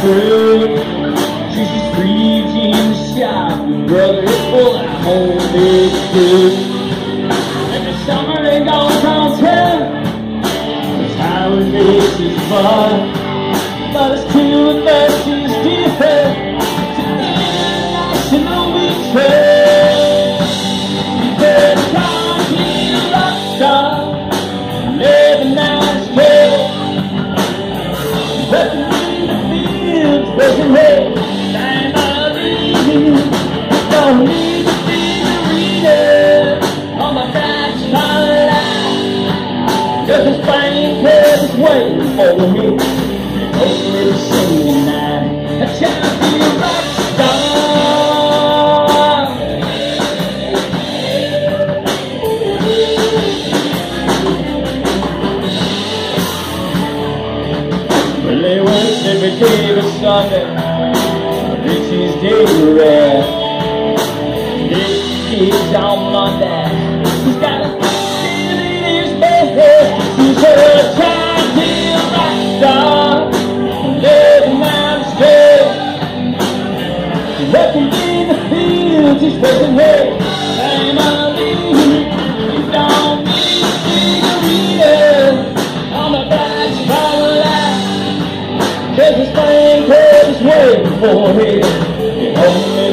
Crew. She's just preaching the shop. Brother is full of big food. And the summer town. His holidays is fun. But it's too much is different. To international betrayal. A curve is waiting for me. Only the singing night. A to be a rock star. Well, they worked every day but Sunday. This is day to rest. This kid's on Monday. Star. Living out his day. Working in the fields, he's working hay. Family, he don't need reader on the back Cause this thing waiting for me.